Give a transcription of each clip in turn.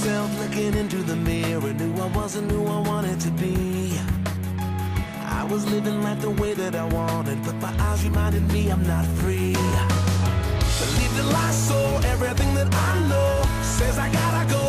myself looking into the mirror. Knew I wasn't who I wanted to be. I was living life the way that I wanted But my eyes reminded me I'm not free. Believe the lie so everything that I know Says I gotta go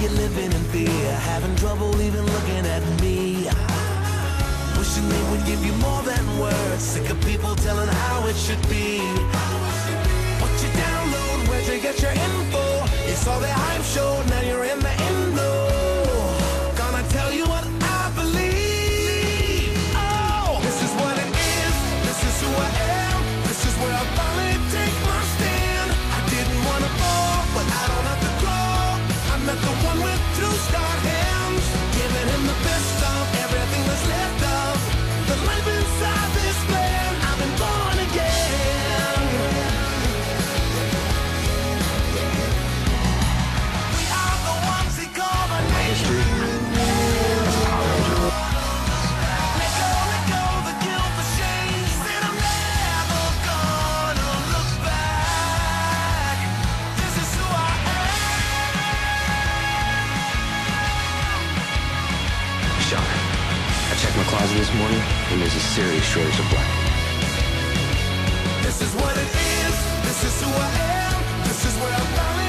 you're living in fear, having trouble even looking at me. Wishing they would give you more than words. Sick of people telling how it should be. to start. My closet this morning, and there's a serious shortage of black. This is what it is. This is who I am. This is where I finally take